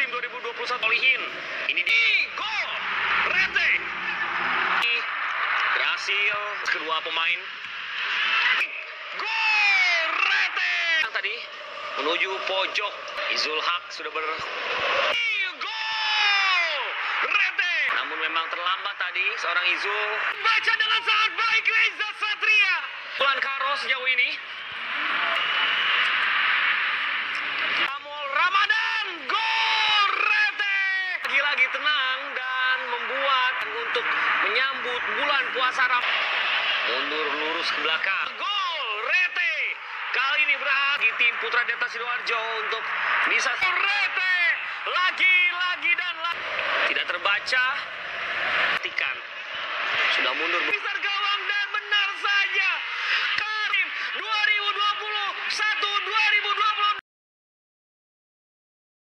musim 2021 Olihin. Ini di gol. Rete. Berhasil kedua pemain. Gol Rete. Yang tadi menuju pojok. Izul Haq sudah ber Gol Rete. Namun memang terlambat tadi seorang Izul. Baca dengan sangat baik Reza Satria. Bulan Karo sejauh ini. Amol Ramadan gol Rete lagi-lagi tenang dan membuat untuk menyambut bulan puasa Ram mundur lurus ke belakang. Gol Rete. Kali ini berhak di tim Putra Delta Sidoarjo untuk bisa Rete. Lagi-lagi dan lagi tidak terbaca. Tikan sudah mundur. Besar gawang dan benar saja. Karim 2020 1